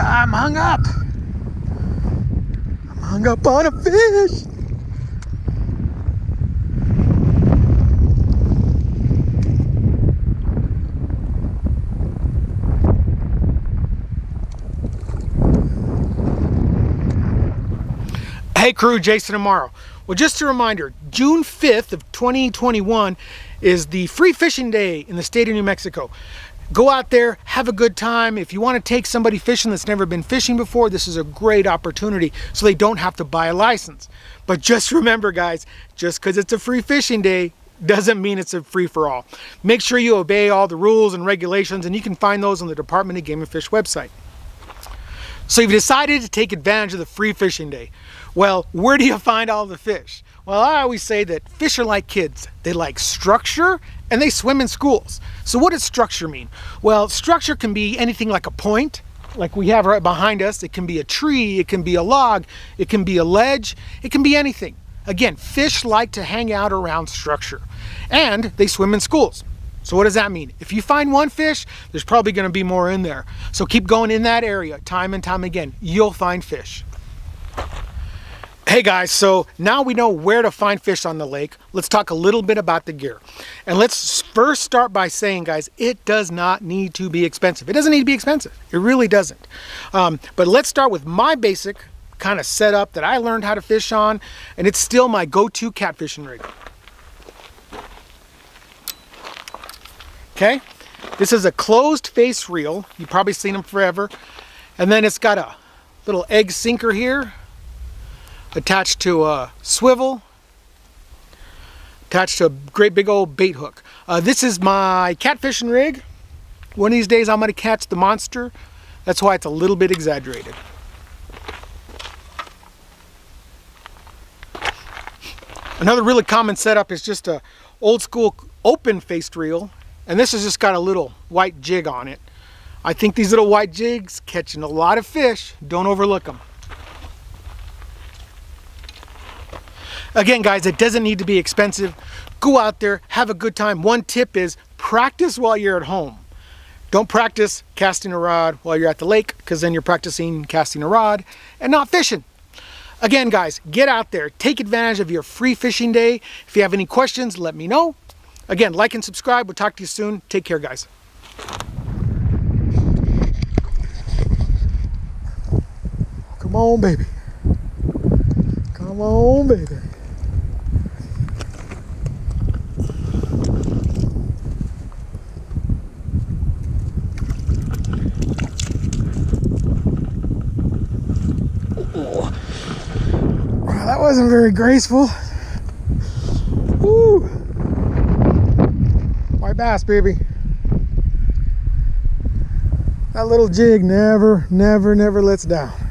I'm hung up. I'm hung up on a fish. Hey crew, Jason Amaro. Well, just a reminder, June 5th of 2021 is the free fishing day in the state of New Mexico. Go out there, have a good time. If you want to take somebody fishing that's never been fishing before, this is a great opportunity so they don't have to buy a license. But just remember guys, just because it's a free fishing day doesn't mean it's a free for all. Make sure you obey all the rules and regulations and you can find those on the Department of Game and Fish website. So you've decided to take advantage of the free fishing day. Well, where do you find all the fish? Well, I always say that fish are like kids. They like structure and they swim in schools. So what does structure mean? Well, structure can be anything like a point, like we have right behind us. It can be a tree, it can be a log, it can be a ledge, it can be anything. Again, fish like to hang out around structure and they swim in schools. So what does that mean? If you find one fish, there's probably gonna be more in there. So keep going in that area time and time again. You'll find fish. Hey guys, so now we know where to find fish on the lake. Let's talk a little bit about the gear. And let's first start by saying, guys, it does not need to be expensive. It doesn't need to be expensive. It really doesn't. Um, but let's start with my basic kind of setup that I learned how to fish on, and it's still my go-to catfishing rig. Okay, this is a closed face reel. You've probably seen them forever. And then it's got a little egg sinker here attached to a swivel attached to a great big old bait hook. Uh, this is my catfishing rig. One of these days I'm to catch the monster. That's why it's a little bit exaggerated. Another really common setup is just a old school open faced reel and this has just got a little white jig on it. I think these little white jigs catching a lot of fish. Don't overlook them. Again, guys, it doesn't need to be expensive. Go out there, have a good time. One tip is practice while you're at home. Don't practice casting a rod while you're at the lake because then you're practicing casting a rod and not fishing. Again, guys, get out there. Take advantage of your free fishing day. If you have any questions, let me know. Again, like and subscribe. We'll talk to you soon. Take care, guys. Come on, baby. Come on, baby. Wow, that wasn't very graceful. Woo! Bass, baby. That little jig never, never, never lets down.